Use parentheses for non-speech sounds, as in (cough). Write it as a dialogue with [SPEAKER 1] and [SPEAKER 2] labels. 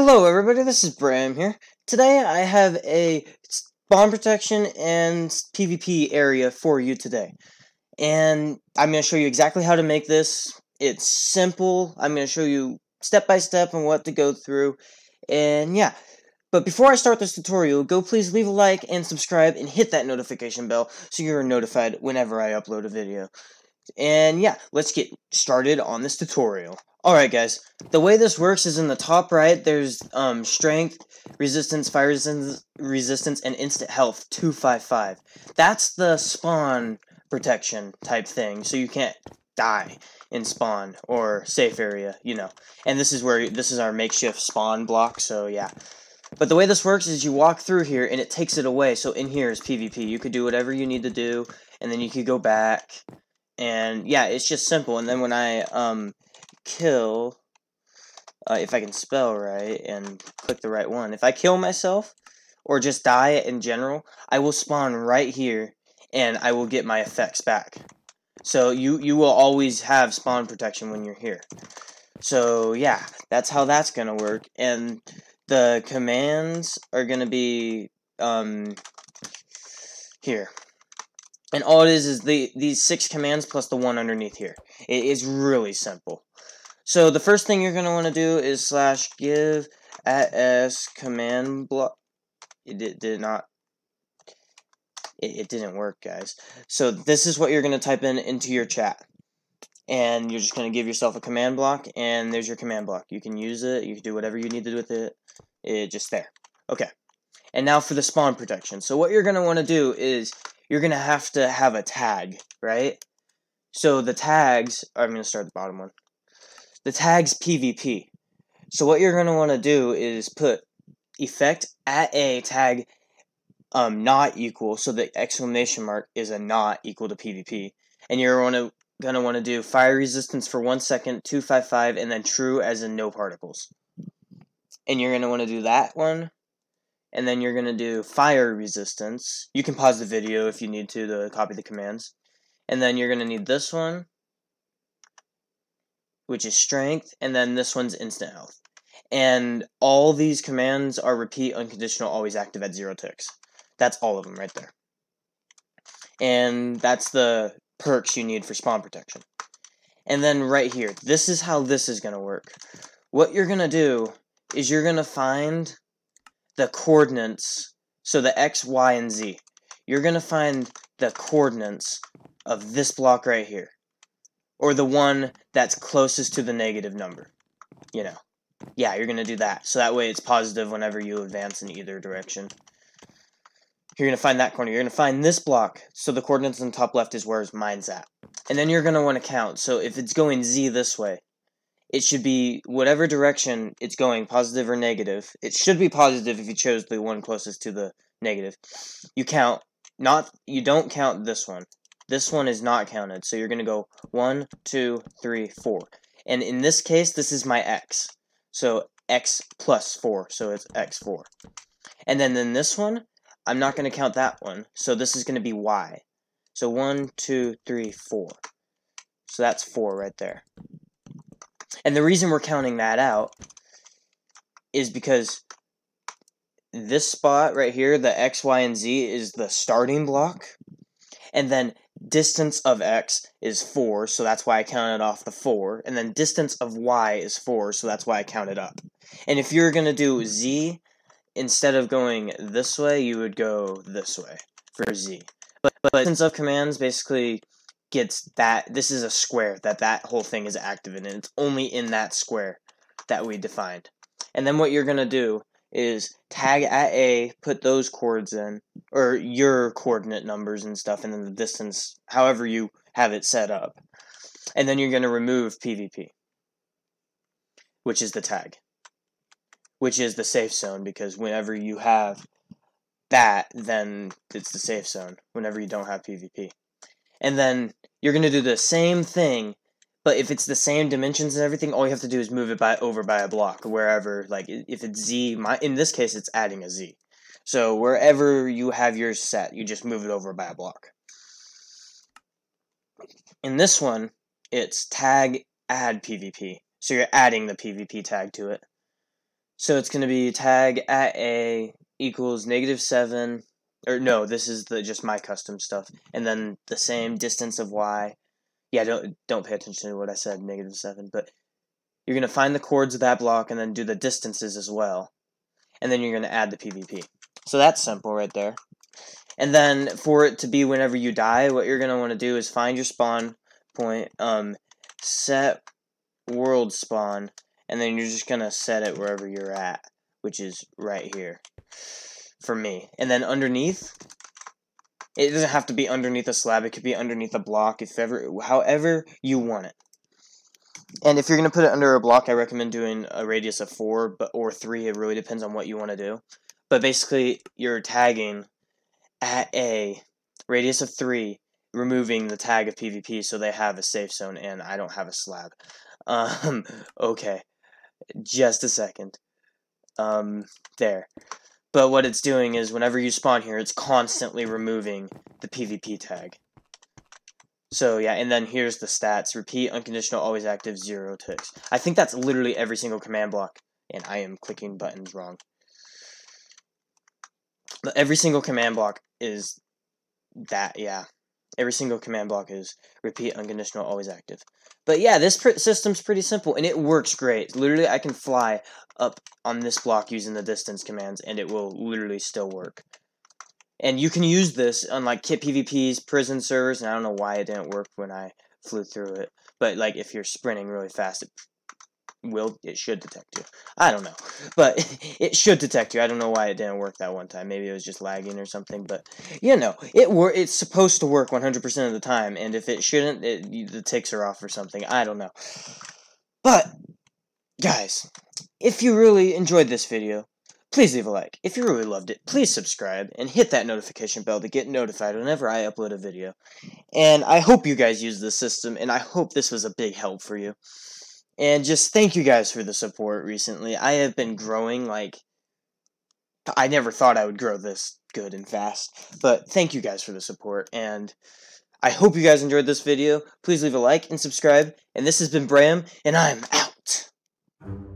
[SPEAKER 1] Hello everybody, this is BrayM here. Today I have a spawn protection and PvP area for you today. And I'm going to show you exactly how to make this. It's simple. I'm going to show you step by step on what to go through. And yeah, but before I start this tutorial, go please leave a like and subscribe and hit that notification bell so you're notified whenever I upload a video. And yeah, let's get started on this tutorial. Alright guys, the way this works is in the top right, there's um, strength, resistance, fire resistance, resistance, and instant health 255. That's the spawn protection type thing, so you can't die in spawn or safe area, you know. And this is where, this is our makeshift spawn block, so yeah. But the way this works is you walk through here and it takes it away, so in here is PvP. You could do whatever you need to do, and then you could go back, and yeah, it's just simple. And then when I um, kill, uh, if I can spell right and click the right one, if I kill myself or just die in general, I will spawn right here and I will get my effects back. So you, you will always have spawn protection when you're here. So yeah, that's how that's going to work. And the commands are going to be um, here. And all it is is the these six commands plus the one underneath here. It is really simple. So the first thing you're going to want to do is slash give at s command block. It did, did not. It, it didn't work, guys. So this is what you're going to type in into your chat. And you're just going to give yourself a command block, and there's your command block. You can use it. You can do whatever you need to do with it. It just there. Okay. And now for the spawn protection. So what you're going to want to do is you're going to have to have a tag, right? So the tags, I'm going to start the bottom one. The tag's PvP. So what you're going to want to do is put effect at a tag um, not equal, so the exclamation mark is a not equal to PvP. And you're gonna, gonna want to do fire resistance for one second, 255, and then true as in no particles. And you're gonna want to do that one and then you're going to do fire resistance. You can pause the video if you need to to copy the commands. And then you're going to need this one, which is strength, and then this one's instant health. And all these commands are repeat, unconditional, always active at zero ticks. That's all of them right there. And that's the perks you need for spawn protection. And then right here, this is how this is going to work. What you're going to do is you're going to find the coordinates, so the x, y, and z. You're going to find the coordinates of this block right here. Or the one that's closest to the negative number. You know. Yeah, you're going to do that. So that way it's positive whenever you advance in either direction. You're going to find that corner. You're going to find this block. So the coordinates on the top left is where mine's at. And then you're going to want to count. So if it's going z this way, it should be whatever direction it's going, positive or negative. It should be positive if you chose the one closest to the negative. You count, not, you don't count this one. This one is not counted, so you're to go one, two, three, four. And in this case, this is my x. So x plus 4, so it's x4. And then in this one, I'm not to count that one, so this is to be y. So one, two, three, four. So that's 4 right there. And the reason we're counting that out is because this spot right here, the x, y, and z, is the starting block. And then distance of x is 4, so that's why I counted off the 4. And then distance of y is 4, so that's why I counted up. And if you're going to do z, instead of going this way, you would go this way for z. But, but distance of commands basically gets that this is a square that that whole thing is active in and it's only in that square that we defined. And then what you're going to do is tag at a put those chords in or your coordinate numbers and stuff and then the distance however you have it set up. And then you're going to remove pvp which is the tag which is the safe zone because whenever you have that then it's the safe zone. Whenever you don't have pvp and then you're going to do the same thing but if it's the same dimensions and everything all you have to do is move it by over by a block wherever like if it's z my in this case it's adding a z. So wherever you have yours set you just move it over by a block. In this one it's tag add pvp so you're adding the pvp tag to it. So it's going to be tag at A equals negative 7, or no, this is the just my custom stuff, and then the same distance of Y. Yeah, don't, don't pay attention to what I said, negative 7, but you're going to find the chords of that block and then do the distances as well. And then you're going to add the PVP. So that's simple right there. And then for it to be whenever you die, what you're going to want to do is find your spawn point, um, set world spawn, and then you're just going to set it wherever you're at, which is right here for me. And then underneath, it doesn't have to be underneath a slab, it could be underneath a block, if ever, however you want it. And if you're going to put it under a block, I recommend doing a radius of 4 but or 3. It really depends on what you want to do. But basically, you're tagging at a radius of 3, removing the tag of PvP so they have a safe zone and I don't have a slab. (laughs) Um, okay. Just a second. Um, there. But what it's doing is whenever you spawn here, it's constantly removing the PvP tag. So yeah, and then here's the stats. Repeat, unconditional, always active, zero ticks. I think that's literally every single command block. And I am clicking buttons wrong. But every single command block is that, yeah. Every single command block is repeat, unconditional, always active. But yeah, this pr system's pretty simple, and it works great. Literally, I can fly up on this block using the distance commands, and it will literally still work. And you can use this on like Kit PvP's prison servers, and I don't know why it didn't work when I flew through it. But like if you're sprinting really fast, it will it should detect you. I don't know, but (laughs) it should detect you. I don't know why it didn't work that one time. Maybe it was just lagging or something. But you know, it wor it's supposed to work 100% of the time, and if it shouldn't, it, the ticks are off or something. I don't know. But guys, if you really enjoyed this video, Please leave a like. If you really loved it, please subscribe and hit that notification bell to get notified whenever I upload a video. And I hope you guys use this system, and I hope this was a big help for you. And just thank you guys for the support recently. I have been growing like I never thought I would grow this good and fast. But thank you guys for the support and I hope you guys enjoyed this video. Please leave a like and subscribe. And this has been BrayM and I'm out.